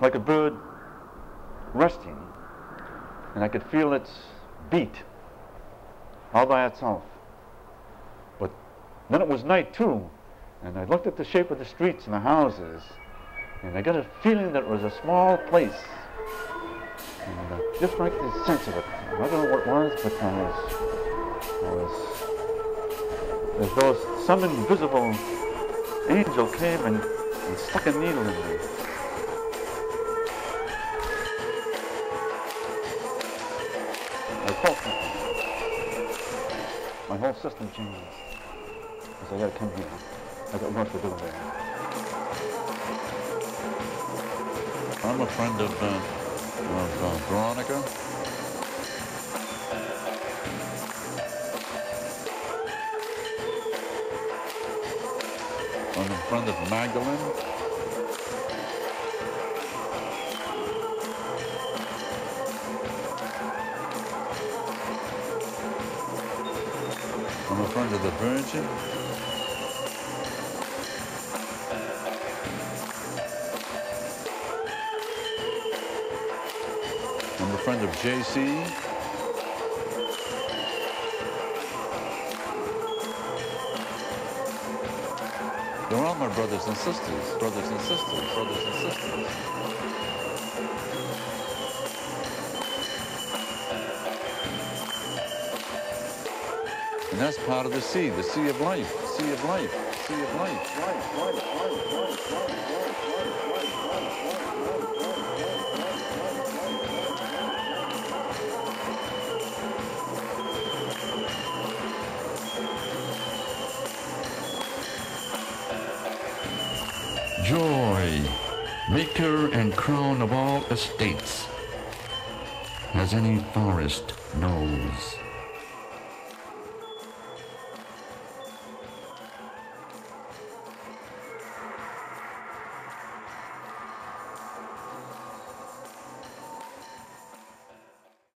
like a bird resting, and I could feel its beat all by itself. But then it was night too, and I looked at the shape of the streets and the houses, and I got a feeling that it was a small place. And I just like the sense of it. I don't know what it was, but I was, I was, as though some invisible angel came and, and stuck a needle in me. I felt something. My whole system changed. Because I gotta come here. I got work to do there. I'm a friend of, uh, of uh, Veronica. I'm a friend of Magdalene. I'm a friend of the Virgin. I'm a friend of JC. They're all my brothers and sisters, brothers and sisters, brothers and sisters. And that's part of the sea, the sea of life, sea of life, sea of life, life, life, life, life, life, Joy, maker and crown of all estates, as any forest knows.